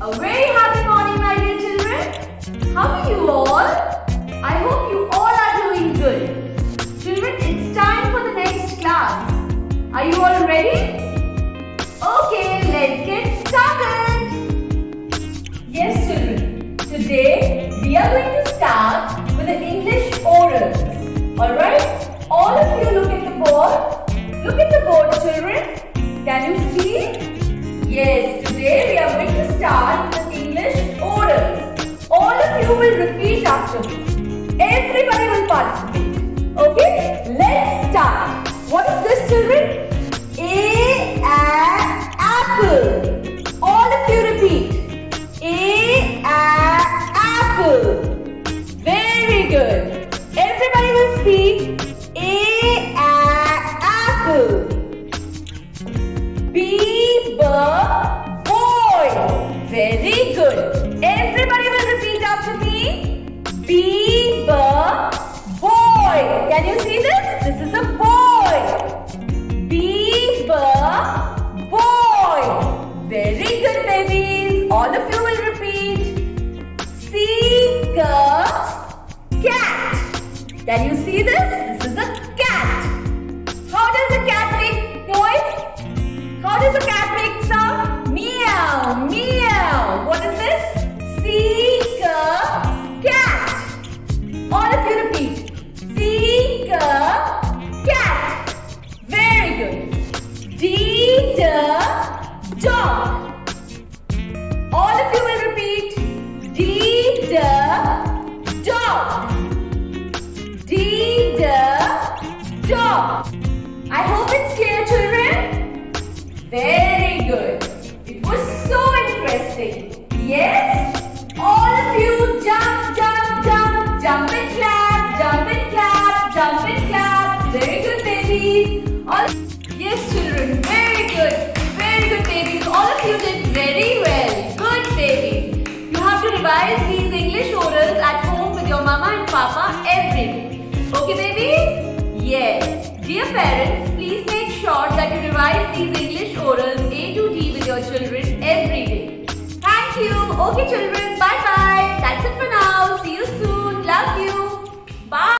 A very happy morning, my dear children. How are you all? I hope you all are doing good. Children, it's time for the next class. Are you all ready? Today we are going to start with English orals. All of you will repeat after me. Boy. Can you see this? This is a boy. B boy. Very good, babies. All of you will repeat. C cat. Can you see this? Dog. D the dog. I hope it's clear, children. Very good. It was so interesting. Yes? All of you jump, jump, jump, jump and clap, jump and clap, jump and clap. Very good, babies. All yes, children. Very good. Very good, babies. All of you did very well. Good, babies. You have to revise mama every. Okay, babies? Yes. Dear parents, please make sure that you revise these English orals A to D with your children every day. Thank you. Okay, children.